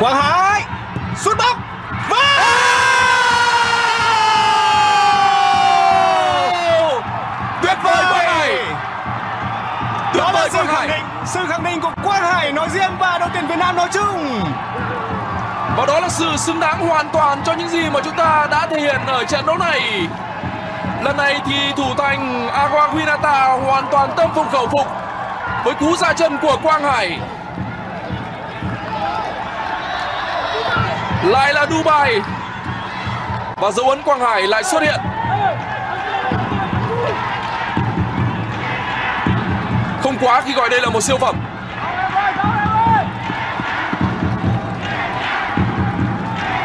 Quang Hải sút bóng và tuyệt vời Quang Hải. Tuyệt đó là sự khẳng định sự khẳng định của Quang Hải nói riêng và đội tuyển Việt Nam nói chung Và đó là sự xứng đáng hoàn toàn cho những gì mà chúng ta đã thể hiện ở trận đấu này. Lần này thì thủ thành Agua Winata hoàn toàn tâm phục khẩu phục với cú ra chân của Quang Hải. Lại là Dubai. Và dấu ấn Quang Hải lại xuất hiện. Không quá khi gọi đây là một siêu phẩm.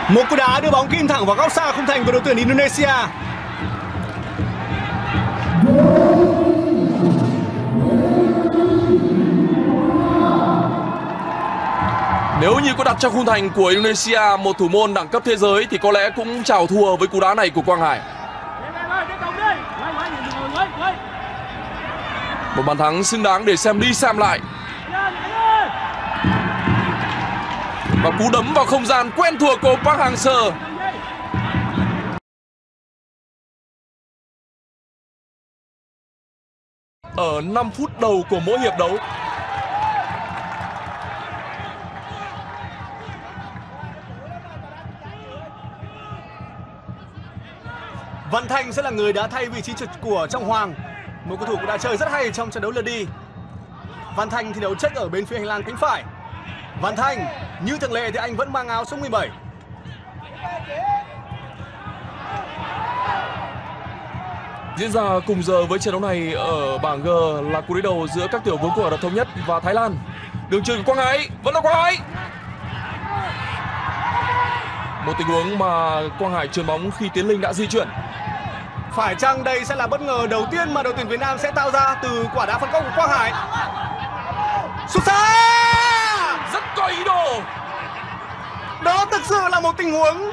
một cú đá đưa bóng kim thẳng vào góc xa không thành của đội tuyển Indonesia Nếu như có đặt trong khung thành của Indonesia một thủ môn đẳng cấp thế giới thì có lẽ cũng chào thua với cú đá này của Quang Hải. Một bàn thắng xứng đáng để xem đi xem lại. Và cú đấm vào không gian quen thuộc của Park Hang-seo. Ở 5 phút đầu của mỗi hiệp đấu Văn Thanh sẽ là người đã thay vị trí trực của Trọng Hoàng một cầu thủ cũng đã chơi rất hay trong trận đấu lượt đi Văn Thanh thi đấu check ở bên phía hành lang cánh phải Văn Thanh, như thường lệ thì anh vẫn mang áo số 17 Diễn ra cùng giờ với trận đấu này ở bảng G là cuộc đối đầu giữa các tiểu vương quốc Ả Rập Thống Nhất và Thái Lan. Đường chuyền của Quang Hải, vẫn là Quang Hải. Một tình huống mà Quang Hải chuyền bóng khi Tiến Linh đã di chuyển. Phải chăng đây sẽ là bất ngờ đầu tiên mà đội tuyển Việt Nam sẽ tạo ra từ quả đá phạt góc của Quang Hải Sút xa Rất có ý đồ. Đó thực sự là một tình huống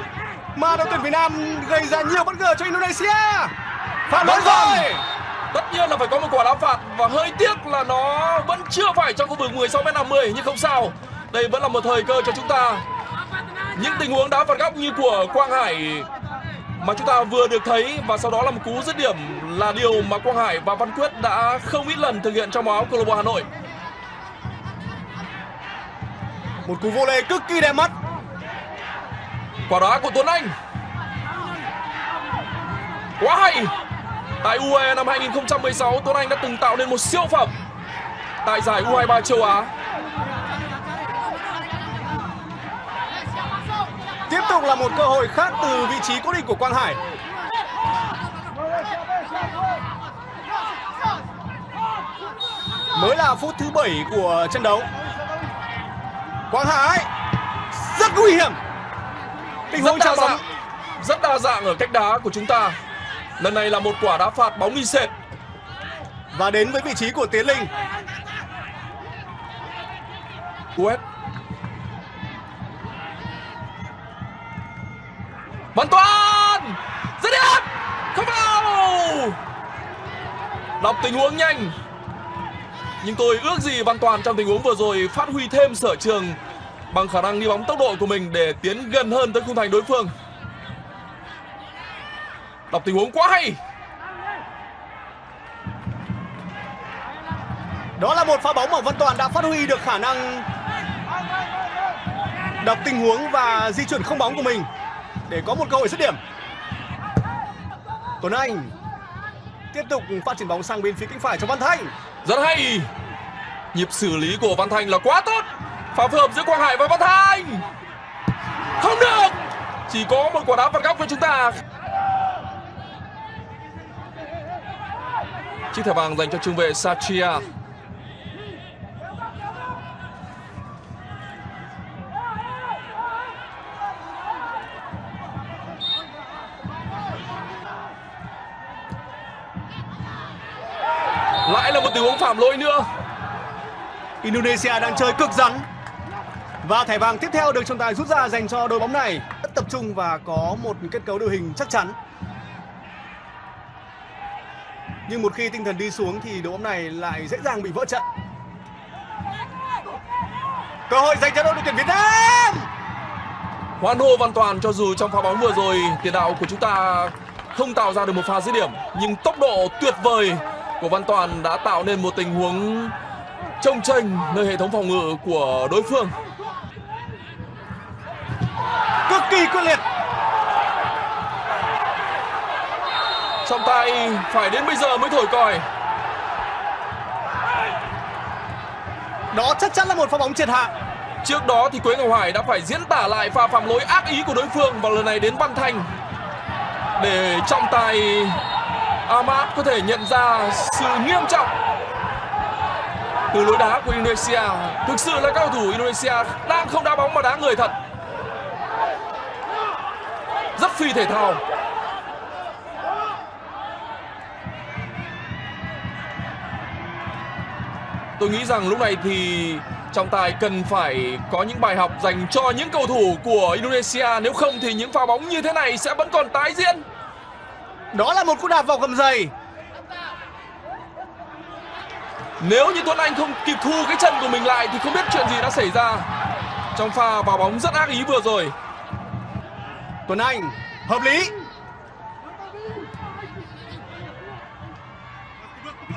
mà đội tuyển Việt Nam gây ra nhiều bất ngờ cho Indonesia Phạm lỗi rồi. Tất nhiên là phải có một quả đá phạt và hơi tiếc là nó vẫn chưa phải trong khu vực 16 m 50 nhưng không sao. Đây vẫn là một thời cơ cho chúng ta. Những tình huống đá phạt góc như của Quang Hải mà chúng ta vừa được thấy và sau đó là một cú dứt điểm là điều mà Quang Hải và Văn Quyết đã không ít lần thực hiện trong áo câu lạc bộ Hà Nội. Một cú vô lê cực kỳ đẹp mắt Quả đá của Tuấn Anh. Quá hay. Tại UE năm 2016, Tuấn Anh đã từng tạo nên một siêu phẩm tại giải U23 châu Á. Tiếp tục là một cơ hội khác từ vị trí cố định của Quang Hải. Mới là phút thứ 7 của trận đấu. Quang Hải Rất nguy hiểm. Tình huống đa chạm bóng dạng rất đa dạng ở cách đá của chúng ta. Lần này là một quả đá phạt bóng đi sệt. Và đến với vị trí của Tiến Linh. Quét Văn Toàn! Rất đẹp! Không vào! Đọc tình huống nhanh. Nhưng tôi ước gì Văn Toàn trong tình huống vừa rồi phát huy thêm sở trường bằng khả năng đi bóng tốc độ của mình để tiến gần hơn tới khung thành đối phương. Đọc tình huống quá hay! Đó là một pha bóng mà Văn Toàn đã phát huy được khả năng. Đọc tình huống và di chuyển không bóng của mình để có một cơ hội dứt điểm. Tuấn Anh tiếp tục phát triển bóng sang bên phía cánh phải cho Văn Thanh. Rất hay. Nhịp xử lý của Văn Thanh là quá tốt. Pha phối hợp giữa Quang Hải và Văn Thanh. Không được. Chỉ có một quả đá phạt góc với chúng ta. Chiếc thẻ vàng dành cho trung vệ Satria phạm lỗi nữa Indonesia đang chơi cực rắn. Và thẻ vàng tiếp theo được trọng tài rút ra dành cho đội bóng này. Rất tập trung và có một kết cấu đội hình chắc chắn. Nhưng một khi tinh thần đi xuống thì đội bóng này lại dễ dàng bị vỡ trận. Cơ hội dành cho đội tuyển Việt Nam. hoan hô Văn Toàn cho dù trong pha bóng vừa rồi, tiền đạo của chúng ta không tạo ra được một pha dứt điểm nhưng tốc độ tuyệt vời của Văn Toàn đã tạo nên một tình huống trông chênh nơi hệ thống phòng ngự của đối phương. Cực kỳ quyết liệt. Trọng tài phải đến bây giờ mới thổi còi. Đó chắc chắn là một pha bóng triệt hạ. Trước đó thì Quế Ngọc Hải đã phải diễn tả lại pha phạm lỗi ác ý của đối phương và lần này đến Văn Thanh để trọng tài Ahmad có thể nhận ra sự nghiêm trọng từ lối đá của Indonesia. Thực sự là cao thủ Indonesia đang không đá bóng mà đá người thật. Rất phi thể thao. Tôi nghĩ rằng lúc này thì trọng tài cần phải có những bài học dành cho những cầu thủ của Indonesia. Nếu không thì những pha bóng như thế này sẽ vẫn còn tái diễn đó là một cú đạp vào gầm giày. Nếu như Tuấn Anh không kịp thu cái chân của mình lại thì không biết chuyện gì đã xảy ra. Trong pha vào bóng rất ác ý vừa rồi. Tuấn Anh hợp lý.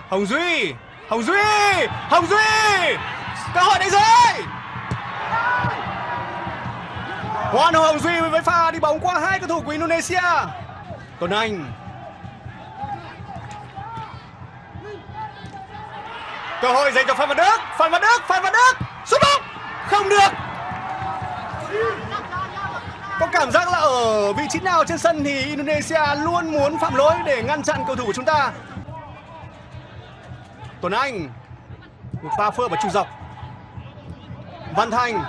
Hồng Duy Hồng Duy Hồng Duy. Cơ hội đấy rồi Hoàn hảo Hồng Duy với pha đi bóng qua hai cầu thủ của Indonesia. Tuấn Anh cơ hội dành cho Phan Văn Đức. Phan Văn Đức, Phan Văn Đức. Sút bóng. Không được. Có cảm giác là ở vị trí nào trên sân thì Indonesia luôn muốn phạm lỗi để ngăn chặn cầu thủ của chúng ta? Tuấn Anh. Một pha phơ và trụ dọc. Văn Thành.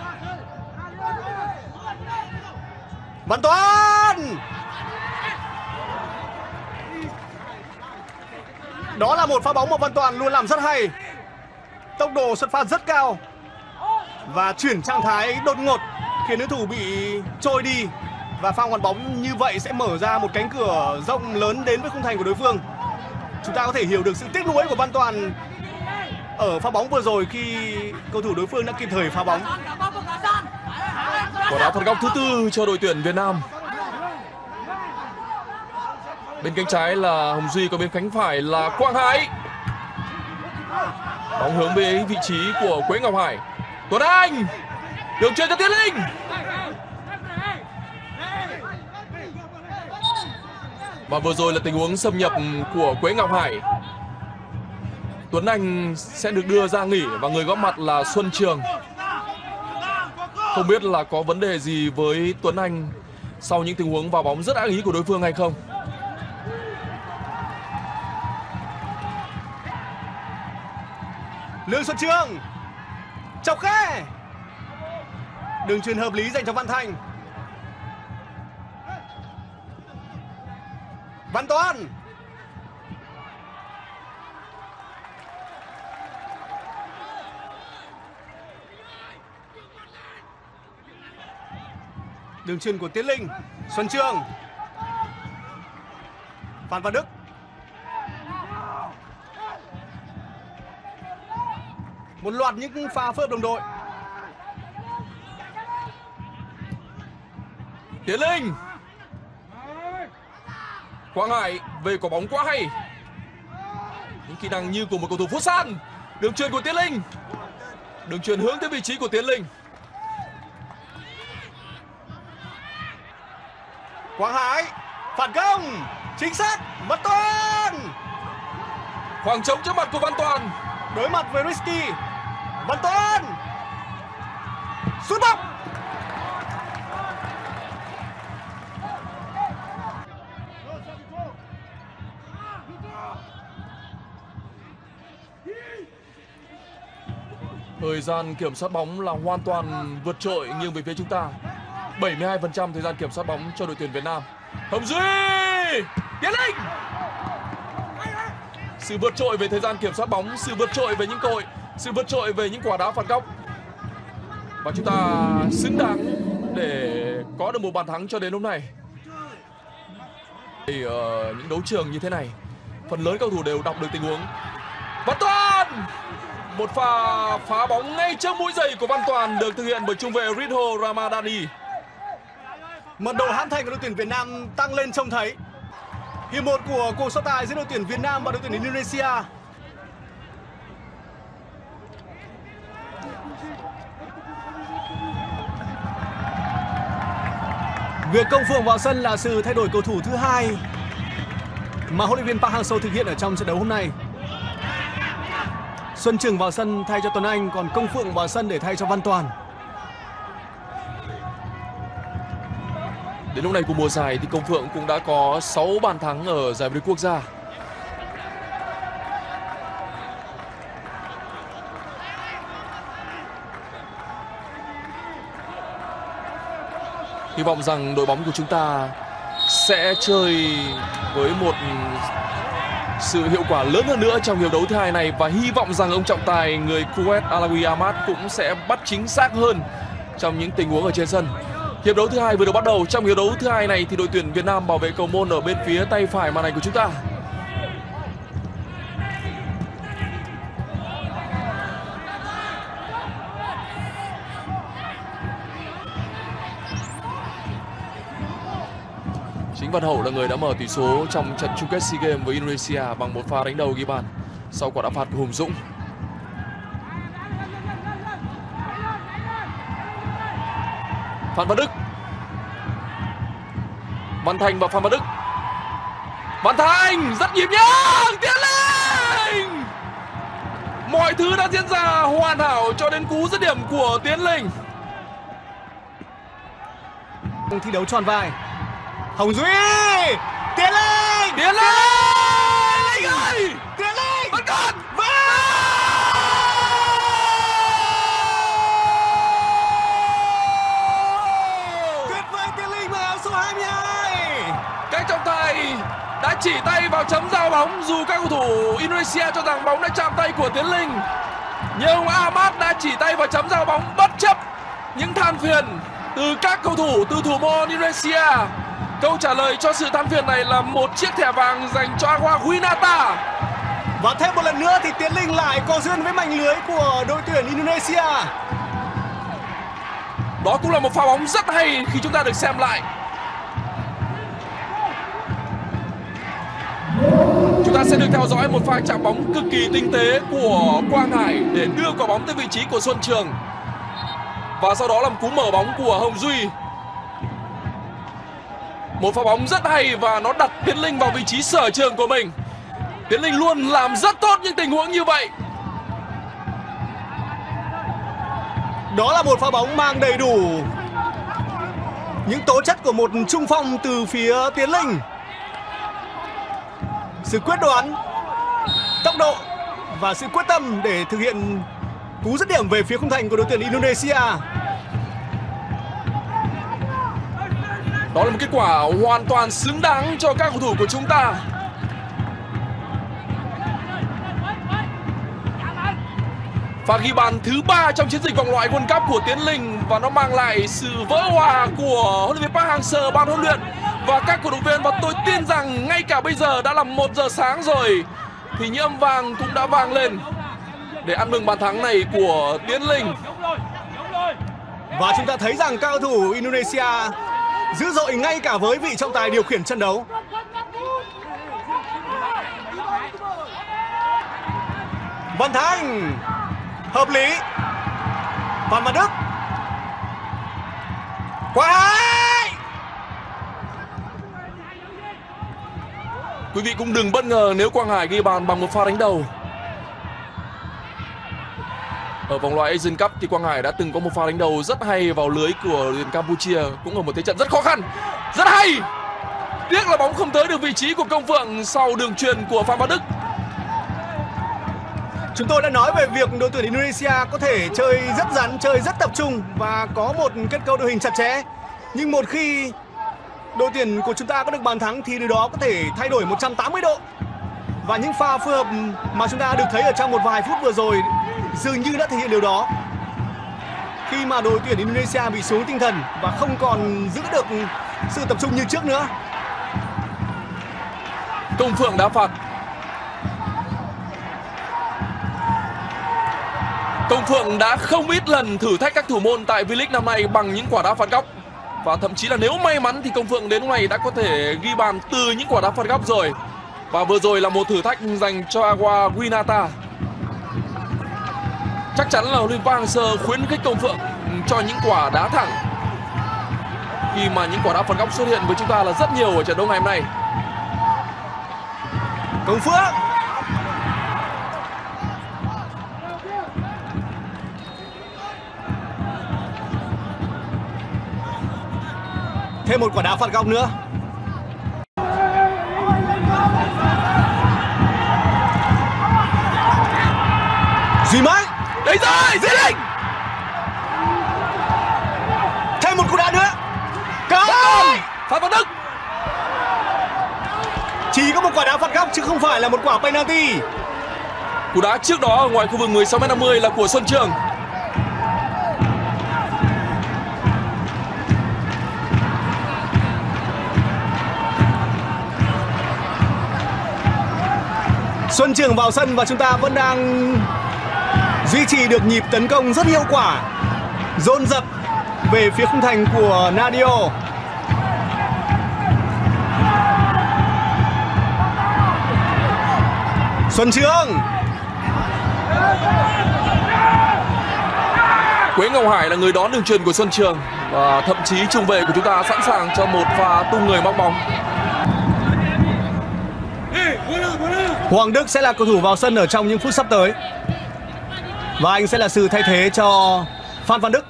Văn Toán Đó là một pha bóng mà Văn Toàn luôn làm rất hay. Tốc độ xuất phát rất cao Và chuyển trạng thái đột ngột Khiến đối thủ bị trôi đi Và pha hoàn bóng như vậy sẽ mở ra một cánh cửa rộng lớn đến với khung thành của đối phương Chúng ta có thể hiểu được sự tiếc nuối của Văn Toàn ở pha bóng vừa rồi khi cầu thủ đối phương đã kịp thời phá bóng. Quả đá phạt góc thứ tư cho đội tuyển Việt Nam. Bên cánh trái là Hồng Duy, còn bên cánh phải là Quang Hải. Bóng hướng về vị trí của Quế Ngọc Hải. Tuấn Anh, đường truyền cho Tiến Linh. Và vừa rồi là tình huống xâm nhập của Quế Ngọc Hải Tuấn Anh sẽ được đưa ra nghỉ và người góp mặt là Xuân Trường. Không biết là có vấn đề gì với Tuấn Anh sau những tình huống vào bóng rất ác ý của đối phương hay không. Lương Xuân Trường chọc khe đường truyền hợp lý dành cho Văn Thành. Văn Toán đường truyền của Tiến Linh, Xuân Trường Phan Văn Đức. Một loạt những pha phối hợp đồng đội. Tiến Linh. Quang Hải về quả bóng quá hay. Những kỹ năng như của một cầu thủ phút san. Đường truyền của Tiến Linh. Đường truyền hướng tới vị trí của Tiến Linh. Quang Hải phản công. Chính xác Văn Toàn. Khoảng trống trước mặt của Văn Toàn. Đối mặt với Risky Văn tuấn sút bóng Thời gian kiểm soát bóng là hoàn toàn vượt trội nghiêng về phía chúng ta 72% thời gian kiểm soát bóng cho đội tuyển Việt Nam. Hồng Duy! Tiến Linh! Sự vượt trội về thời gian kiểm soát bóng, sự vượt trội về những cơ hội, sự vượt trội về những quả đá phạt góc. Và chúng ta xứng đáng để có được một bàn thắng cho đến lúc này. Thì ở những đấu trường như thế này, phần lớn cầu thủ đều đọc được tình huống. Văn Toàn! Một pha phá bóng ngay trước mũi giày của Văn Toàn được thực hiện bởi trung vệ Ritho Ramadani. Mật độ hãn thành của đội tuyển Việt Nam tăng lên trông thấy. Hiệp một của cuộc so tài giữa đội tuyển Việt Nam và đội tuyển Indonesia. Việc công phượng vào sân là sự thay đổi cầu thủ thứ hai mà huấn luyện viên Park Hang-seo thực hiện ở trong trận đấu hôm nay. Xuân Trường vào sân thay cho Tuấn Anh, còn Công Phượng vào sân để thay cho Văn Toàn. Đến lúc này của mùa giải thì Công Phượng cũng đã có 6 bàn thắng ở giải vô địch quốc gia. Hy vọng rằng đội bóng của chúng ta sẽ chơi với một sự hiệu quả lớn hơn nữa trong hiệp đấu thứ hai này và hy vọng rằng ông trọng tài người Kuwait Alawi Ahmad cũng sẽ bắt chính xác hơn trong những tình huống ở trên sân. Hiệp đấu thứ hai vừa được bắt đầu. Trong hiệp đấu thứ hai này thì đội tuyển Việt Nam bảo vệ cầu môn ở bên phía tay phải màn ảnh của chúng ta. Văn Hậu là người đã mở tỷ số trong trận chung kết SEA Games với Indonesia bằng một pha đánh đầu ghi bàn sau quả đá phạt của Hùng Dũng. Phan Văn Đức Văn Thành và Phan Văn Đức Văn Thành, rất nhịp nhàng, tiến lên Mọi thứ đã diễn ra hoàn hảo cho đến cú dứt điểm của Tiến Linh Thi đấu tròn vai. Hồng Duy! Tiến lên! Tiến lên ơi Tiến lên! Vẫn còn Tuyệt vời Tiến Linh mặc áo số 22! Các trọng tài đã chỉ tay vào chấm giao bóng dù các cầu thủ Indonesia cho rằng bóng đã chạm tay của Tiến Linh. Nhưng Ahmad đã chỉ tay vào chấm giao bóng bất chấp những than phiền từ các cầu thủ từ thủ môn Indonesia. Câu trả lời cho sự than phiền này là một chiếc thẻ vàng dành cho Agua Winata. Và thêm một lần nữa thì Tiến Linh lại có duyên với mảnh lưới của đội tuyển Indonesia. Đó cũng là một pha bóng rất hay khi chúng ta được xem lại. Chúng ta sẽ được theo dõi một pha chạm bóng cực kỳ tinh tế của Quang Hải để đưa quả bóng tới vị trí của Xuân Trường. Và sau đó là một cú mở bóng của Hồng Duy. Một pha bóng rất hay và nó đặt Tiến Linh vào vị trí sở trường của mình. Tiến Linh luôn làm rất tốt những tình huống như vậy. Đó là một pha bóng mang đầy đủ những tố chất của một trung phong từ phía Tiến Linh. Sự quyết đoán, tốc độ và sự quyết tâm để thực hiện cú dứt điểm về phía khung thành của đội tuyển Indonesia. Đó là một kết quả hoàn toàn xứng đáng cho các cầu thủ của chúng ta. Và ghi bàn thứ ba trong chiến dịch vòng loại World Cup của Tiến Linh, và nó mang lại sự vỡ hòa của huấn luyện viên Park Hang-seo, ban huấn luyện và các cổ động viên và tôi tin rằng ngay cả bây giờ đã là một giờ sáng rồi, thì những âm vang cũng đã vang lên để ăn mừng bàn thắng này của Tiến Linh. Và chúng ta thấy rằng các cầu thủ Indonesia dữ dội ngay cả với vị trọng tài điều khiển trận đấu. Văn Thanh, hợp lý. Phan Văn Đức. Quá hay. Quý vị cũng đừng bất ngờ nếu Quang Hải ghi bàn bằng một pha đánh đầu. Ở vòng loại Asian Cup thì Quang Hải đã từng có một pha đánh đầu rất hay vào lưới của tuyển Campuchia cũng ở một thế trận rất khó khăn. Rất hay. Tiếc là bóng không tới được vị trí của Công Phượng sau đường truyền của Phạm Văn Đức. Chúng tôi đã nói về việc đội tuyển Indonesia có thể chơi rất rắn, chơi rất tập trung và có một kết cấu đội hình chặt chẽ. Nhưng một khi đội tuyển của chúng ta có được bàn thắng thì điều đó có thể thay đổi 180 độ. Và những pha phối hợp mà chúng ta được thấy ở trong một vài phút vừa rồi dường như đã thể hiện điều đó. Khi mà đội tuyển Indonesia bị xuống tinh thần và không còn giữ được sự tập trung như trước nữa. Công Phượng đá phạt. Công Phượng đã không ít lần thử thách các thủ môn tại V-League năm nay bằng những quả đá phạt góc. và thậm chí là nếu may mắn thì công phượng đến lúc này đã có thể ghi bàn từ những quả đá phạt góc rồi và vừa rồi là một thử thách dành cho Agua Winata chắc chắn là huấn luyện Park khuyến khích công phượng cho những quả đá thẳng. Khi mà những quả đá phạt góc xuất hiện với chúng ta là rất nhiều ở trận đấu ngày hôm nay. Công phượng! Thêm một quả đá phạt góc nữa. Chỉ có một quả đá phạt góc chứ không phải là một quả penalty. Cú đá trước đó ở ngoài khu vực 16 m 50 là của Xuân Trường. Xuân Trường vào sân và chúng ta vẫn đang duy trì được nhịp tấn công rất hiệu quả dồn dập về phía khung thành của Nadio Xuân Trường. Quế Ngọc Hải là người đón đường truyền của Xuân Trường và thậm chí trung vệ của chúng ta sẵn sàng cho một pha tung người móc bóng. Hoàng Đức sẽ là cầu thủ vào sân ở trong những phút sắp tới. Và anh sẽ là sự thay thế cho Phan Văn Đức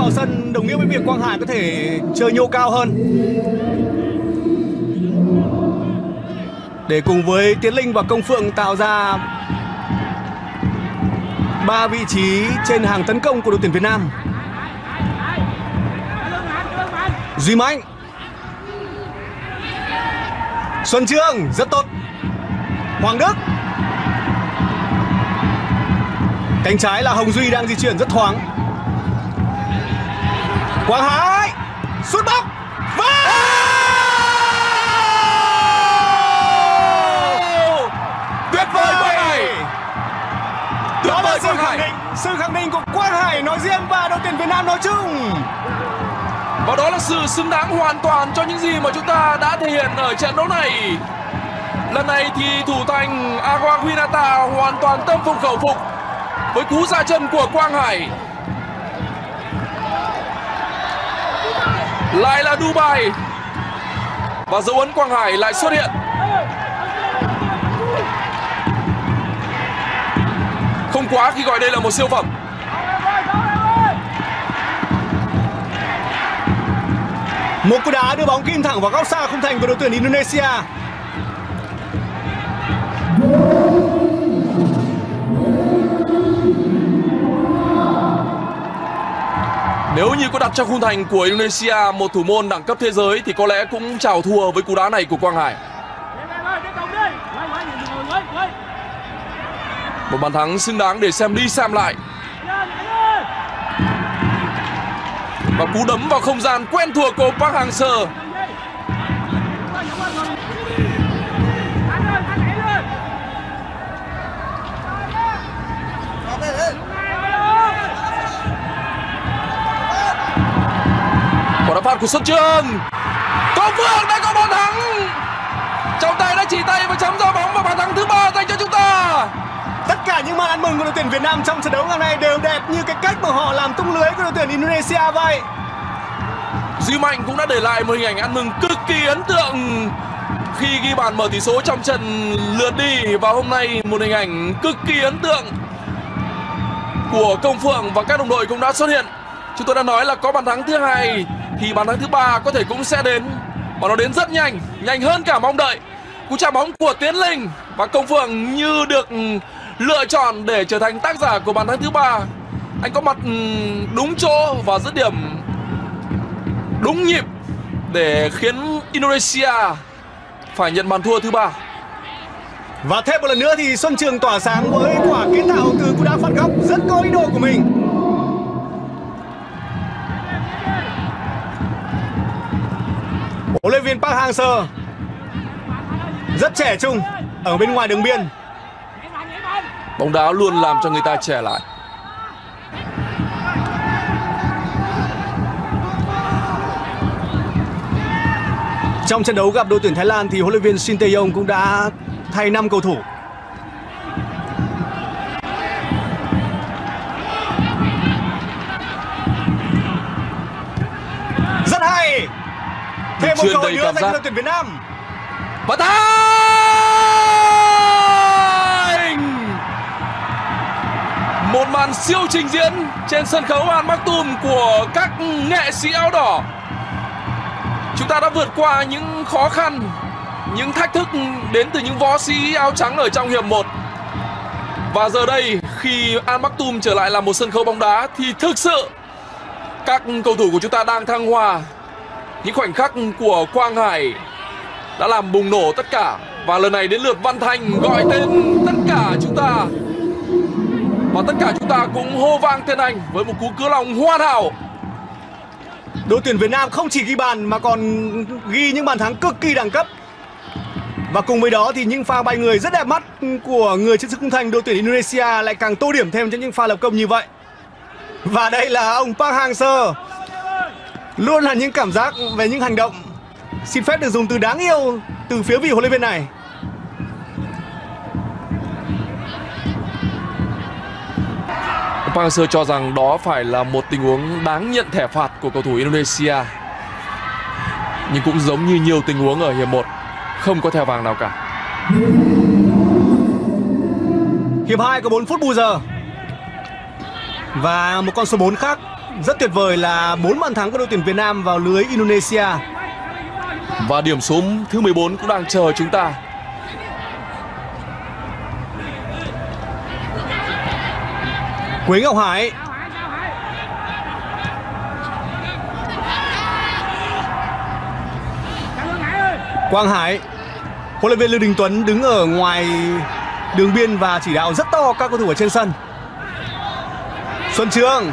vào sân, đồng nghĩa với việc Quang Hải có thể chơi nhô cao hơn. Để cùng với Tiến Linh và Công Phượng tạo ra ba vị trí trên hàng tấn công của đội tuyển Việt Nam. Duy Mạnh. Xuân Trương, rất tốt. Hoàng Đức. Cánh trái là Hồng Duy đang di chuyển rất thoáng. Quang Hải Sút bóng. Và tuyệt vời Hải tuyệt Đó là sự khẳng định Sự khẳng định của Quang Hải nói riêng và đội tuyển Việt Nam nói chung. Và đó là sự xứng đáng hoàn toàn cho những gì mà chúng ta đã thể hiện ở trận đấu này. Lần này thì thủ thành Agua Winata hoàn toàn tâm phục khẩu phục với cú ra chân của Quang Hải lại là Dubai. Và dấu ấn Quang Hải lại xuất hiện. Không quá khi gọi đây là một siêu phẩm. Một cú đá đưa bóng kim thẳng vào góc xa không thành của đội tuyển Indonesia. Nếu như có đặt trong khung thành của Indonesia một thủ môn đẳng cấp thế giới thì có lẽ cũng chào thua với cú đá này của Quang Hải. Một bàn thắng xứng đáng để xem đi xem lại. Và cú đấm vào không gian quen thuộc của Park Hang-seo. Quả đá phạt của Xuân Trường. Công Phượng đã có bàn thắng. Trong tay đã chỉ tay và chấm ra bóng và bàn thắng thứ ba dành cho chúng ta. Tất cả những màn ăn mừng của đội tuyển Việt Nam trong trận đấu ngày nay đều đẹp như cái cách mà họ làm tung lưới của đội tuyển Indonesia vậy Duy Mạnh cũng đã để lại một hình ảnh ăn mừng cực kỳ ấn tượng khi ghi bàn mở tỷ số trong trận lượt đi và hôm nay một hình ảnh cực kỳ ấn tượng của Công Phượng và các đồng đội cũng đã xuất hiện. Chúng tôi đã nói là có bàn thắng thứ hai thì bàn thắng thứ ba có thể cũng sẽ đến và nó đến rất nhanh, nhanh hơn cả mong đợi. Cú chạm bóng của Tiến Linh và Công Phượng như được ừ, lựa chọn để trở thành tác giả của bàn thắng thứ ba. Anh có mặt ừ, đúng chỗ và dứt điểm đúng nhịp để khiến Indonesia phải nhận bàn thua thứ ba. Và thêm một lần nữa thì Xuân Trường tỏa sáng với quả kiến tạo từ cú đá phạt góc rất có ý đồ của mình luyện viên Park Hang-seo rất trẻ trung ở bên ngoài đường biên. Bóng đá luôn làm cho người ta trẻ lại. Trong trận đấu gặp đội tuyển Thái Lan thì huấn luyện viên Shin Tae-yong cũng đã thay 5 cầu thủ. Thêm một hội đầy nữa cảm dành giác. cho tuyển Việt Nam. Và thành Một màn siêu trình diễn trên sân khấu An Maktoum của các nghệ sĩ áo đỏ. Chúng ta đã vượt qua những khó khăn Những thách thức đến từ những võ sĩ áo trắng ở trong hiệp 1 Và giờ đây khi An Maktoum trở lại là một sân khấu bóng đá Thì thực sự các cầu thủ của chúng ta đang thăng hoa những khoảnh khắc của Quang Hải đã làm bùng nổ tất cả và lần này đến lượt Văn Thành gọi tên tất cả chúng ta và tất cả chúng ta cũng hô vang tên anh với một cú cứa lòng hoàn hảo Đội tuyển Việt Nam không chỉ ghi bàn mà còn ghi những bàn thắng cực kỳ đẳng cấp. Và cùng với đó thì những pha bay người rất đẹp mắt của người chiến sĩ khung thành, đội tuyển Indonesia lại càng tô điểm thêm cho những pha lập công như vậy. Và đây là ông Park Hang-seo. Luôn là những cảm giác về những hành động xin phép được dùng từ đáng yêu từ phía vị huấn luyện viên này. Park Hang-seo cho rằng đó phải là một tình huống đáng nhận thẻ phạt của cầu thủ Indonesia nhưng cũng giống như nhiều tình huống ở hiệp 1 không có thẻ vàng nào cả Hiệp 2 có 4 phút bù giờ. Và một con số 4 khác rất tuyệt vời là 4 bàn thắng của đội tuyển Việt Nam vào lưới Indonesia. và điểm số thứ 14 cũng đang chờ chúng ta. Quế Ngọc Hải. Quang Hải. Huấn luyện viên Lưu Đình Tuấn đứng ở ngoài đường biên và chỉ đạo rất to các cầu thủ ở trên sân. Xuân Trường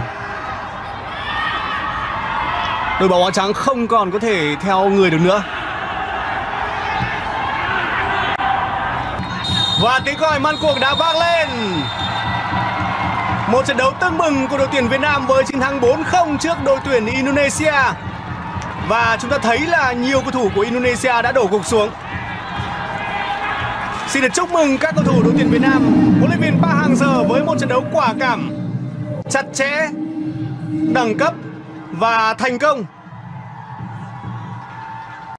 Đội bóng áo trắng không còn có thể theo người được nữa Và tiếng còi man cuộc đã vang lên một trận đấu tưng bừng của đội tuyển Việt Nam với chiến thắng 4-0 trước đội tuyển Indonesia. Và chúng ta thấy là nhiều cầu thủ của Indonesia đã đổ gục xuống. Xin được chúc mừng các cầu thủ đội tuyển Việt Nam, huấn luyện viên Park Hang-seo với một trận đấu quả cảm, chặt chẽ, đẳng cấp và thành công.